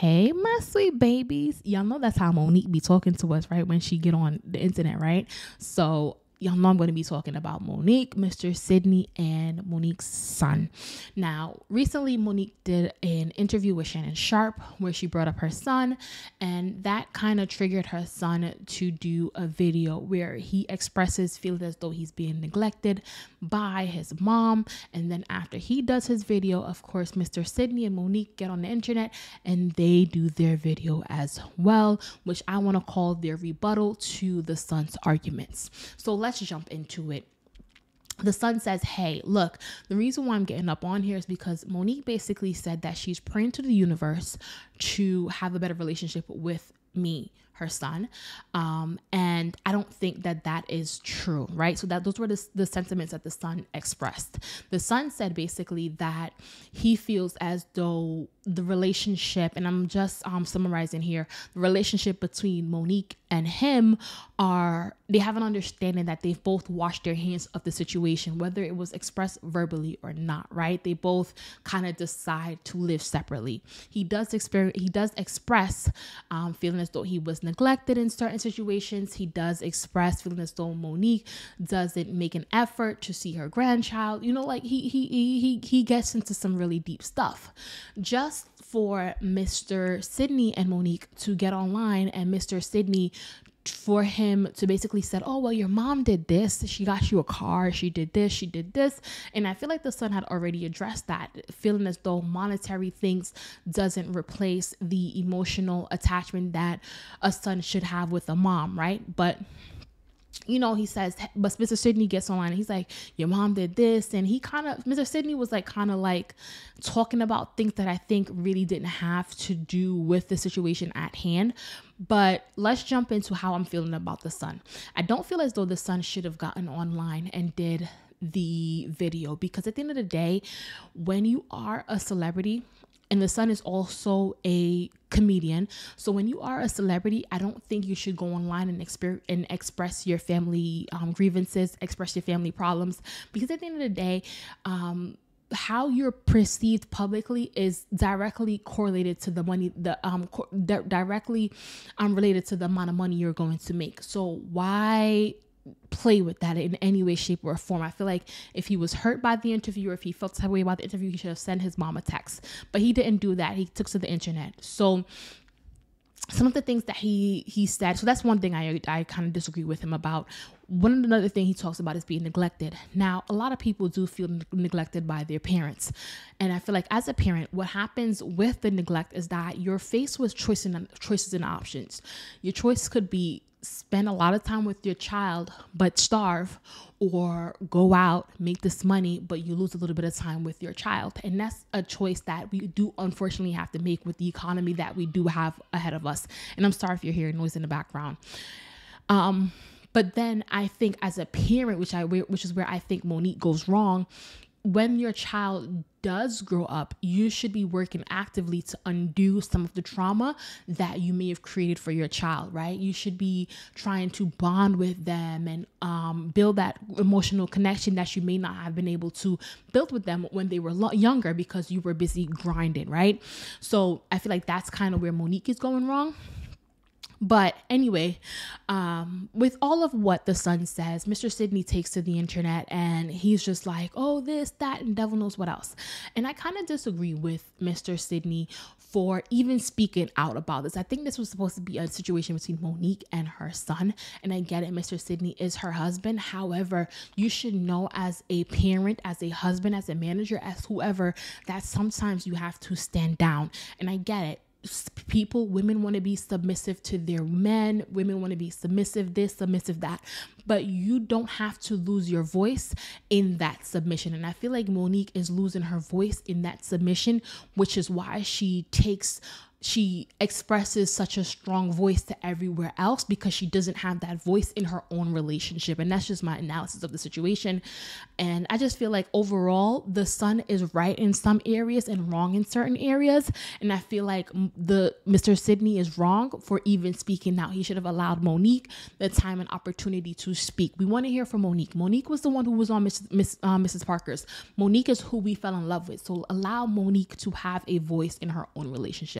Hey, my sweet babies. Y'all know that's how Monique be talking to us, right? When she get on the internet, right? So y'all know I'm going to be talking about Monique, Mr. Sidney, and Monique's son. Now, recently, Monique did an interview with Shannon Sharpe where she brought up her son, and that kind of triggered her son to do a video where he expresses feelings as though he's being neglected by his mom. And then after he does his video, of course, Mr. Sidney and Monique get on the internet and they do their video as well, which I want to call their rebuttal to the son's arguments. So let's jump into it the son says, Hey, look, the reason why I'm getting up on here is because Monique basically said that she's praying to the universe to have a better relationship with me, her son. Um, and I don't think that that is true, right? So that those were the, the sentiments that the son expressed. The son said basically that he feels as though the relationship, and I'm just um, summarizing here, the relationship between Monique and him are they have an understanding that they've both washed their hands of the situation, whether it was expressed verbally or not, right? They both kind of decide to live separately. He does experience he does express um, feeling as though he was neglected in certain situations. He does express feeling as though Monique doesn't make an effort to see her grandchild. You know, like he he he he gets into some really deep stuff. Just for Mr. Sidney and Monique to get online and Mr. Sidney for him to basically said, "Oh well, your mom did this. She got you a car. She did this. She did this." And I feel like the son had already addressed that, feeling as though monetary things doesn't replace the emotional attachment that a son should have with a mom, right? But you know, he says, but Mr. Sidney gets online and he's like, Your mom did this. And he kind of, Mr. Sidney was like, kind of like talking about things that I think really didn't have to do with the situation at hand. But let's jump into how I'm feeling about the son. I don't feel as though the son should have gotten online and did the video because at the end of the day, when you are a celebrity, and the son is also a comedian. So when you are a celebrity, I don't think you should go online and, exper- and express your family um, grievances, express your family problems, because at the end of the day, um, how you're perceived publicly is directly correlated to the money the um co- di- directly um related to the amount of money you're going to make so why play with that in any way, shape, or form. I feel like if he was hurt by the interview or if he felt some way about the interview, he should have sent his mom a text. But he didn't do that. He took to the internet. So some of the things that he he said so that's one thing i i kind of disagree with him about one another thing he talks about is being neglected now a lot of people do feel neglected by their parents and i feel like as a parent what happens with the neglect is that you're faced with choices and choices and options your choice could be spend a lot of time with your child but starve or go out make this money but you lose a little bit of time with your child. And that's a choice that we do unfortunately have to make with the economy that we do have ahead of us. And i'm sorry if you're hearing noise in the background. Um but then i think as a parent which i which is where i think monique goes wrong when your child does grow up, you should be working actively to undo some of the trauma that you may have created for your child, right? You should be trying to bond with them and um, build that emotional connection that you may not have been able to build with them when they were lo- younger because you were busy grinding, right? So I feel like that's kind of where Monique is going wrong. But anyway, um, with all of what the son says, Mr. Sidney takes to the internet and he's just like, oh, this, that, and devil knows what else. And I kind of disagree with Mr. Sidney for even speaking out about this. I think this was supposed to be a situation between Monique and her son. And I get it, Mr. Sidney is her husband. However, you should know as a parent, as a husband, as a manager, as whoever, that sometimes you have to stand down. And I get it people women want to be submissive to their men women want to be submissive this submissive that but you don't have to lose your voice in that submission and i feel like monique is losing her voice in that submission which is why she takes she expresses such a strong voice to everywhere else because she doesn't have that voice in her own relationship. And that's just my analysis of the situation. And I just feel like overall, the son is right in some areas and wrong in certain areas. And I feel like the Mr. Sidney is wrong for even speaking out. He should have allowed Monique the time and opportunity to speak. We want to hear from Monique. Monique was the one who was on Miss, Miss, uh, Mrs. Parker's. Monique is who we fell in love with. So allow Monique to have a voice in her own relationship.